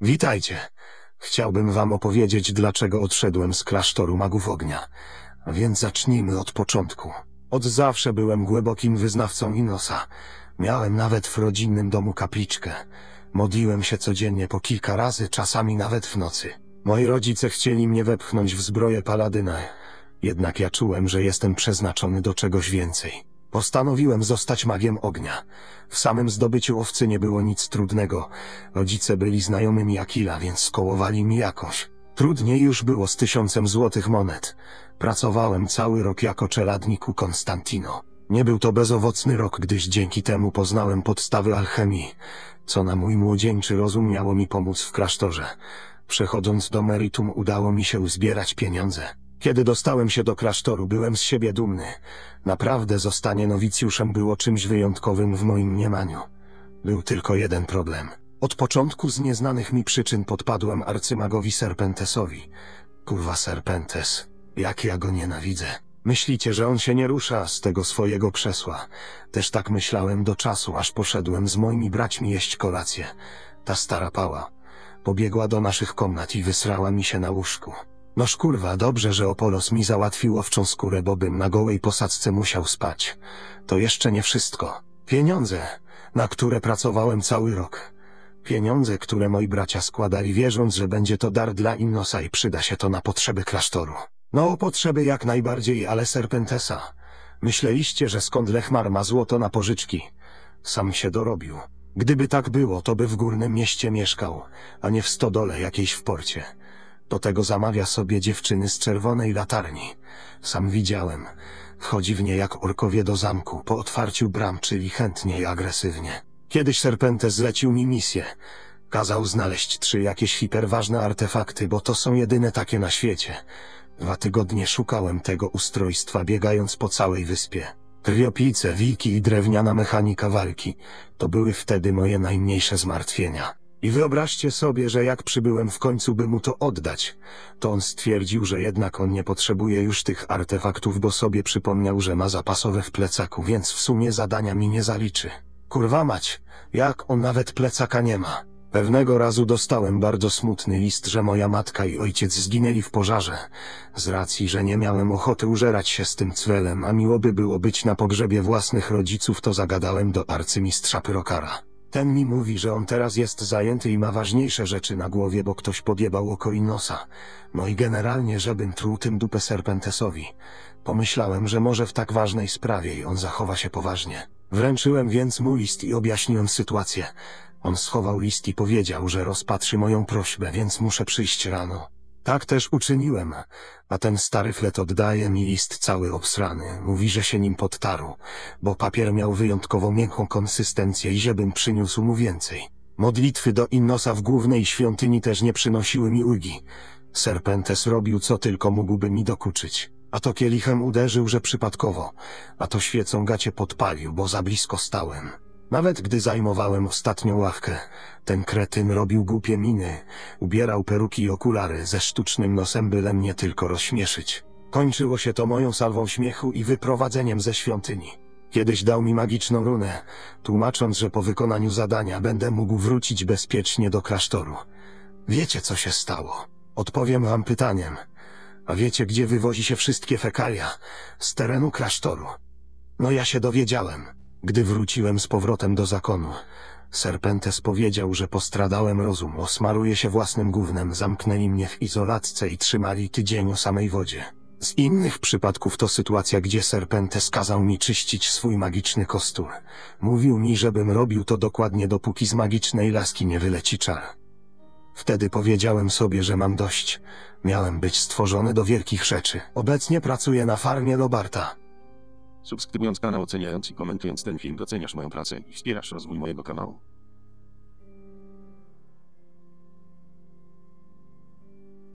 Witajcie. Chciałbym wam opowiedzieć, dlaczego odszedłem z klasztoru magów ognia. Więc zacznijmy od początku. Od zawsze byłem głębokim wyznawcą Inosa. Miałem nawet w rodzinnym domu kapliczkę. Modliłem się codziennie po kilka razy, czasami nawet w nocy. Moi rodzice chcieli mnie wepchnąć w zbroję paladyna, jednak ja czułem, że jestem przeznaczony do czegoś więcej. Postanowiłem zostać magiem ognia. W samym zdobyciu owcy nie było nic trudnego. Rodzice byli znajomymi Akila, więc skołowali mi jakąś. Trudniej już było z tysiącem złotych monet. Pracowałem cały rok jako czeladnik u Konstantino. Nie był to bezowocny rok, gdyż dzięki temu poznałem podstawy alchemii, co na mój młodzieńczy rozum miało mi pomóc w klasztorze. Przechodząc do meritum udało mi się uzbierać pieniądze. Kiedy dostałem się do klasztoru, byłem z siebie dumny. Naprawdę zostanie nowicjuszem było czymś wyjątkowym w moim mniemaniu. Był tylko jeden problem. Od początku z nieznanych mi przyczyn podpadłem arcymagowi Serpentesowi. Kurwa Serpentes, jak ja go nienawidzę. Myślicie, że on się nie rusza z tego swojego krzesła. Też tak myślałem do czasu, aż poszedłem z moimi braćmi jeść kolację. Ta stara pała pobiegła do naszych komnat i wysrała mi się na łóżku. Noż kurwa, dobrze, że Opolos mi załatwił owczą skórę, bo bym na gołej posadzce musiał spać. To jeszcze nie wszystko. Pieniądze, na które pracowałem cały rok. Pieniądze, które moi bracia składali, wierząc, że będzie to dar dla Innosa i przyda się to na potrzeby klasztoru. No o potrzeby jak najbardziej, ale Serpentesa. Myśleliście, że skąd Lechmar ma złoto na pożyczki? Sam się dorobił. Gdyby tak było, to by w górnym mieście mieszkał, a nie w stodole jakiejś w porcie. Do tego zamawia sobie dziewczyny z czerwonej latarni. Sam widziałem. Wchodzi w nie jak orkowie do zamku, po otwarciu bram, czyli chętnie i agresywnie. Kiedyś Serpentes zlecił mi misję. Kazał znaleźć trzy jakieś hiperważne artefakty, bo to są jedyne takie na świecie. Dwa tygodnie szukałem tego ustrojstwa, biegając po całej wyspie. Krwiopijce, wilki i drewniana mechanika walki to były wtedy moje najmniejsze zmartwienia. I wyobraźcie sobie, że jak przybyłem w końcu, by mu to oddać, to on stwierdził, że jednak on nie potrzebuje już tych artefaktów, bo sobie przypomniał, że ma zapasowe w plecaku, więc w sumie zadania mi nie zaliczy. Kurwa mać, jak on nawet plecaka nie ma. Pewnego razu dostałem bardzo smutny list, że moja matka i ojciec zginęli w pożarze. Z racji, że nie miałem ochoty użerać się z tym cwelem, a miło by było być na pogrzebie własnych rodziców, to zagadałem do arcymistrza Pyrokara. Ten mi mówi, że on teraz jest zajęty i ma ważniejsze rzeczy na głowie, bo ktoś podjebał oko i nosa. No i generalnie, żebym truł tym dupę Serpentesowi. Pomyślałem, że może w tak ważnej sprawie i on zachowa się poważnie. Wręczyłem więc mu list i objaśniłem sytuację. On schował list i powiedział, że rozpatrzy moją prośbę, więc muszę przyjść rano. Tak też uczyniłem, a ten stary flet oddaje mi list cały obsrany. Mówi, że się nim podtarł, bo papier miał wyjątkowo miękką konsystencję i żebym przyniósł mu więcej. Modlitwy do Innosa w głównej świątyni też nie przynosiły mi ulgi. Serpentes robił co tylko mógłby mi dokuczyć. A to kielichem uderzył, że przypadkowo, a to świecą gacie podpalił, bo za blisko stałem. Nawet gdy zajmowałem ostatnią ławkę, ten kretyn robił głupie miny, ubierał peruki i okulary ze sztucznym nosem, byle mnie tylko rozśmieszyć. Kończyło się to moją salwą śmiechu i wyprowadzeniem ze świątyni. Kiedyś dał mi magiczną runę, tłumacząc, że po wykonaniu zadania będę mógł wrócić bezpiecznie do klasztoru. Wiecie, co się stało? Odpowiem wam pytaniem. A wiecie, gdzie wywozi się wszystkie fekalia? Z terenu klasztoru. No ja się dowiedziałem. Gdy wróciłem z powrotem do zakonu, Serpentes powiedział, że postradałem rozum, osmaruję się własnym gównem, zamknęli mnie w izolatce i trzymali tydzień o samej wodzie. Z innych przypadków to sytuacja, gdzie Serpentes kazał mi czyścić swój magiczny kostur. Mówił mi, żebym robił to dokładnie dopóki z magicznej laski nie wyleci czar. Wtedy powiedziałem sobie, że mam dość. Miałem być stworzony do wielkich rzeczy. Obecnie pracuję na farmie Lobarta. Subskrybując kanał, oceniając i komentując ten film doceniasz moją pracę i wspierasz rozwój mojego kanału.